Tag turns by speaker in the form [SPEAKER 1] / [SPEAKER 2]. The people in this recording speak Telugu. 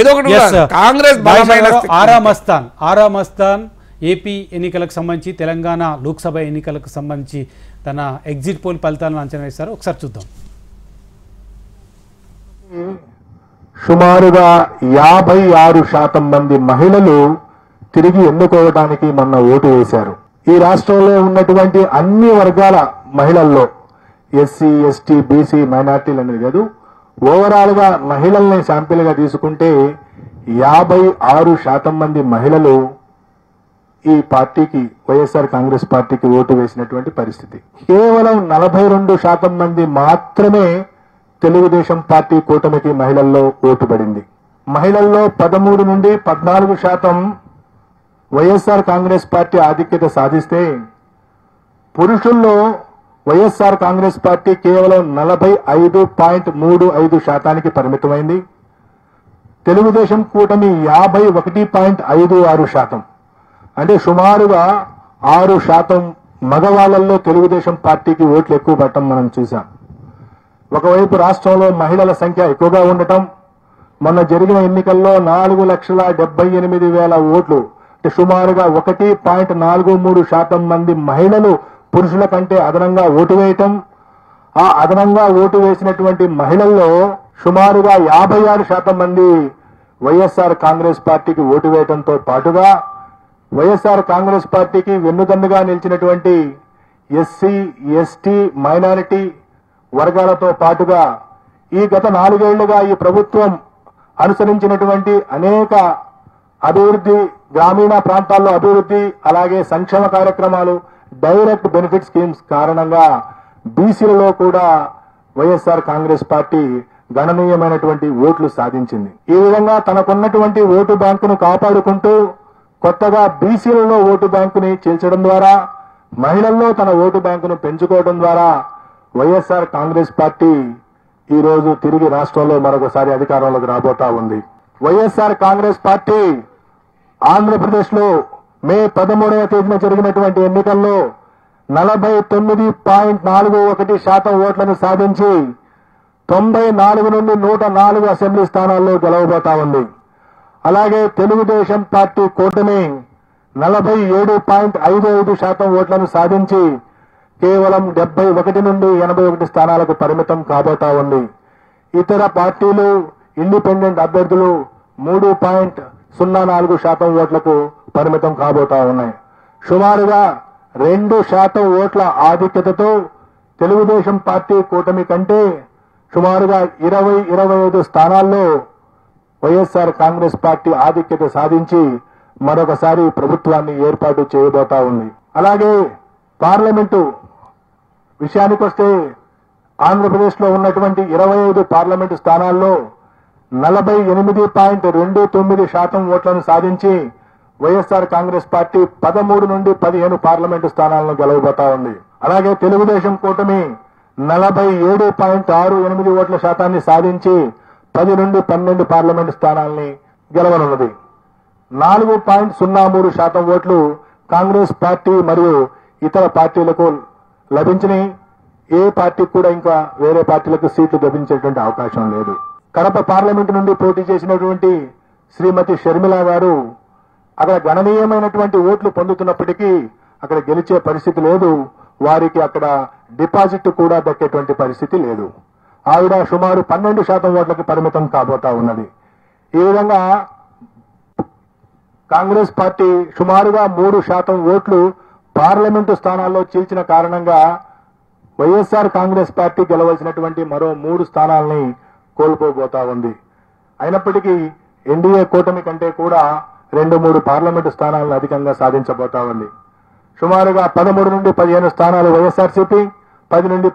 [SPEAKER 1] ఏదో ఒకటి. కాంగ్రెస్
[SPEAKER 2] ఏపీ ఎన్నికలకు సంబంధించి తెలంగాణ లోక్సభ ఎన్నికలకు సంబంధించి తన ఎగ్జిట్ పోల్ ఫలితాలను అంచనా వేస్తారు ఒకసారి చూద్దాం.
[SPEAKER 3] సుమారుగా యాభై ఆరు శాతం మంది మహిళలు తిరిగి ఎన్నుకోవడానికి మొన్న ఓటు వేశారు. ఈ రాష్ట్రంలో ఉన్నటువంటి అన్ని వర్గాల మహిళల్లో ఎస్సీ ఎస్టీ బీసీ మైనార్టీలు అనేది కాదు ఓవరాల్గా మహిళల్ని శాంపిల్గా తీసుకుంటే యాభై ఆరు శాతం మంది మహిళలు ఈ పార్టీకి వైఎస్ఆర్ కాంగ్రెస్ పార్టీకి ఓటు వేసినటువంటి పరిస్థితి. కేవలం నలభై రెండు శాతం మంది మాత్రమే తెలుగుదేశం పార్టీ కూటమికి మహిళల్లో ఓటు పడింది. మహిళల్లో పదమూడు నుండి పద్నాలుగు శాతం వైఎస్ఆర్ కాంగ్రెస్ పార్టీ ఆధిక్యత సాధిస్తే పురుషుల్లో వైఎస్ఆర్ కాంగ్రెస్ పార్టీ కేవలం నలభై ఐదు పాయింట్ మూడు ఐదు శాతానికి పరిమితమైంది. తెలుగుదేశం కూటమి యాభై ఒకటి పాయింట్ ఐదు ఆరు శాతం. అంటే సుమారుగా ఆరు శాతం మగవాళ్ళలో తెలుగుదేశం పార్టీకి ఓట్లు ఎక్కువ పట్టడం మనం చూశాం. ఒకవైపు రాష్ట్రంలో మహిళల సంఖ్య ఎక్కువగా ఉండటం మొన్న జరిగిన ఎన్నికల్లో నాలుగు లక్షల డెబ్బై ఎనిమిది వేల ఓట్లు అంటే సుమారుగా ఒకటి పాయింట్ నాలుగు మూడు శాతం మంది మహిళలు పురుషుల కంటే అదనంగా ఓటు వేయటం ఆ అదనంగా ఓటు వేసినటువంటి మహిళల్లో సుమారుగా యాభై ఆరు శాతం మంది వైఎస్ఆర్ కాంగ్రెస్ పార్టీకి ఓటు వేయడంతో పాటుగా వైఎస్ఆర్ కాంగ్రెస్ పార్టీకి వెన్నుదన్నుగా నిలిచినటువంటి ఎస్సీ ఎస్టీ మైనారిటీ వర్గాలతో పాటుగా ఈ గత నాలుగేళ్ళుగా ఈ ప్రభుత్వం అనుసరించినటువంటి అనేక అభివృద్ధి గ్రామీణ ప్రాంతాల్లో అభివృద్ధి అలాగే సంక్షేమ కార్యక్రమాలు డైరెక్ట్ బెనిఫిట్ స్కీమ్స్ కారణంగా బీసీలలో కూడా వైఎస్ఆర్ కాంగ్రెస్ పార్టీ గణనీయమైనటువంటి ఓట్లు సాధించింది. ఈ విధంగా తనకున్నటువంటి ఓటు బ్యాంకును కాపాడుకుంటూ కొత్తగా బీసీలలో ఓటు బ్యాంకుని చేర్చడం ద్వారా మహిళల్లో తన ఓటు బ్యాంకును పెంచుకోవడం ద్వారా వైఎస్ఆర్ కాంగ్రెస్ పార్టీ ఈ రోజు తిరిగి రాష్ట్రంలో మరొకసారి అధికారంలోకి రాబోతా ఉంది. వైఎస్ఆర్ కాంగ్రెస్ పార్టీ ఆంధ్రప్రదేశ్లో మే పదమూడవ తేదీన జరిగినటువంటి ఎన్నికల్లో నలభై తొమ్మిది పాయింట్ నాలుగు ఒకటి శాతం ఓట్లను సాధించి తొంభై నాలుగు నుండి నూట నాలుగు అసెంబ్లీ స్థానాల్లో గెలవబోతా ఉంది. అలాగే తెలుగుదేశం పార్టీ కూటమి నలభై ఏడు పాయింట్ ఐదు ఐదు శాతం ఓట్లను సాధించి కేవలం డెబ్బై ఒకటి నుండి ఎనభై ఒకటి స్థానాలకు పరిమితం కాబోతా ఉంది. ఇతర పార్టీలు ఇండిపెండెంట్ అభ్యర్థులు మూడు పాయింట్ సున్నా నాలుగు శాతం ఓట్లకు పరిమితం కాబోతా ఉన్నాయి. సుమారుగా రెండు శాతం ఓట్ల ఆధిక్యతతో తెలుగుదేశం పార్టీ కూటమి కంటే సుమారుగా ఇరవై ఇరవై ఐదు స్థానాల్లో వైఎస్ఆర్ కాంగ్రెస్ పార్టీ ఆధిక్యత సాధించి మరొకసారి ప్రభుత్వాన్ని ఏర్పాటు చేయబోతా ఉంది. అలాగే పార్లమెంటు విషయానికొస్తే ఆంధ్రప్రదేశ్లో ఉన్నటువంటి ఇరవై ఐదు పార్లమెంటు స్థానాల్లో నలభై ఎనిమిది పాయింట్ రెండు తొమ్మిది శాతం ఓట్లను సాధించి వైఎస్ఆర్ కాంగ్రెస్ పార్టీ పదమూడు నుండి పదిహేను పార్లమెంటు స్థానాలను గెలవబోతా ఉంది. అలాగే తెలుగుదేశం కూటమి నలభై ఏడు పాయింట్ ఆరు ఎనిమిది ఓట్ల శాతాన్ని సాధించి పది నుండి పన్నెండు పార్లమెంటు స్థానాల్ని గెలవనున్నది. నాలుగు పాయింట్ సున్నా మూడు శాతం ఓట్లు కాంగ్రెస్ పార్టీ మరియు ఇతర పార్టీలకు లభించినాయి. ఏ పార్టీ కూడా ఇంకా వేరే పార్టీలకు సీట్లు లభించేటువంటి అవకాశం లేదు. కడప పార్లమెంటు నుండి పోటీ చేసినటువంటి శ్రీమతి షర్మిల గారు అక్కడ గణనీయమైనటువంటి ఓట్లు పొందుతున్నప్పటికీ అక్కడ గెలిచే పరిస్థితి లేదు. వారికి అక్కడ డిపాజిట్ కూడా దక్కేటువంటి పరిస్థితి లేదు. ఆవిడ సుమారు పన్నెండు శాతం ఓట్లకు పరిమితం కాబోతా ఉన్నది. ఈ విధంగా కాంగ్రెస్ పార్టీ సుమారుగా మూడు శాతం ఓట్లు పార్లమెంటు స్థానాల్లో చీల్చిన కారణంగా వైఎస్ఆర్ కాంగ్రెస్ పార్టీ గెలవలసినటువంటి మరో మూడు స్థానాలని కోల్పోబోతా ఉంది. అయినప్పటికీ ఎన్డీఏ కూటమి కంటే కూడా రెండు మూడు పార్లమెంటు స్థానాలను అధికంగా సాధించబోతా ఉంది. సుమారుగా పదమూడు నుండి పదిహేను స్థానాలు వైఎస్ఆర్సీపీ పది నుండి